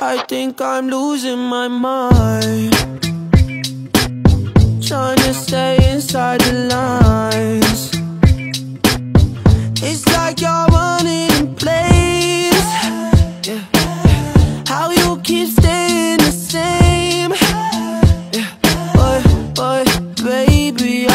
I think I'm losing my mind Trying to stay inside the lines It's like you're running in place. How you keep staying the same yeah. Boy, boy, baby,